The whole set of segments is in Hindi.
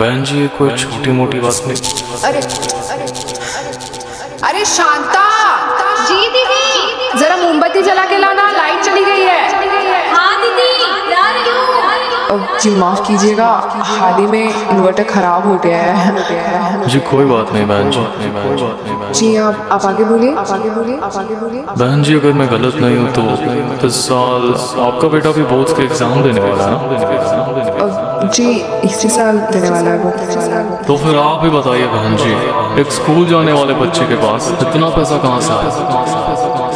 बहन जी ये कोई छोटी मोटी बात नहीं। अरे अरे अरे शांता जी दीदी जरा मोमबत्ती जला के लाना लाइट चली गई है हाँ दीदी ला रही हूँ अब जी माफ़ कीजिएगा हाल ही में इन्वर्टर खराब हो गया है। जी कोई बात नहीं बहन जी। कोई बात नहीं जी आप आप आगे बोलिए। आप आगे बोलिए आप आगे बोलिए। बहन जी अगर मैं गलत नहीं हूँ तो इस साल आपका बेटा भी बोर्ड्स के एग्ज़ाम देने वाला है ना? जी इसी साल देने वाला है वो। तो फिर आप ही बताइए बहन जी एक स्कूल जाने वाले बच्चे के पास इतना पैसा कहाँ से आया?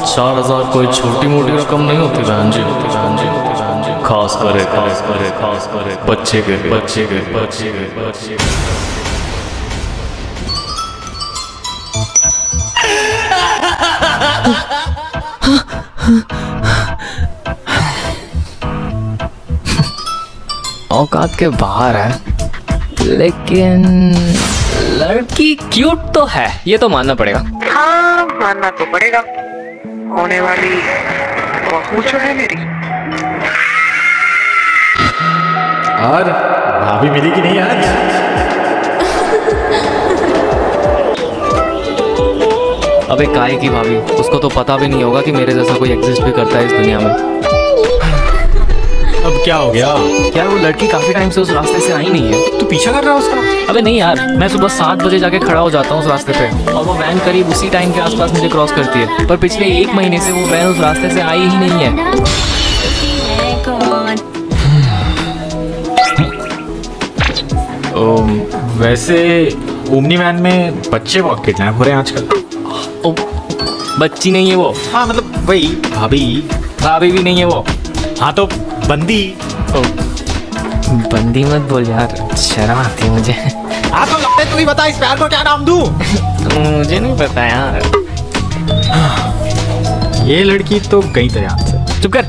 चार हज़ार कोई छोटी मोटी रकम नहीं होती बहन जी बहन जी। खास करे खास करे खास करे बच्चे के बच्चे के बच्चे के बच्चे औकात के बाहर है लेकिन लड़की क्यूट तो है ये तो मानना पड़ेगा। हाँ मानना तो पड़ेगा। होने वाली बहू जो है मेरी। और भाभी मिली कि नहीं आज? अबे काय की भाभी उसको तो पता भी नहीं होगा कि मेरे जैसा कोई एग्जिस्ट भी करता है इस दुनिया में। अब क्या हो गया? यार वो लड़की काफ़ी टाइम से उस रास्ते से आई नहीं है। तू पीछा कर रहा है उसका? अबे नहीं यार मैं सुबह सात बजे जाके खड़ा हो जाता हूँ उस रास्ते पे। और वो वैन करीब उसी टाइम के आसपास मुझे क्रॉस करती है। पर पिछले एक महीने से वो वैन उस रास्ते से आई ही नहीं है। वैसे ओमनी वैन में बच्चे बहुत किडनैप हो रहे हैं आजकल। ओ, बच्ची नहीं है वो। हाँ मतलब वही भाभी। भाभी भी नहीं है वो। हाँ तो बंदी। ओ, बंदी मत बोल यार शर्म आती है मुझे। हाँ तो लगता तू ही बता इस प्यार को क्या नाम दूँ? मुझे नहीं पता यार। ये लड़की तो गई तेरे हाथ से। चुप कर।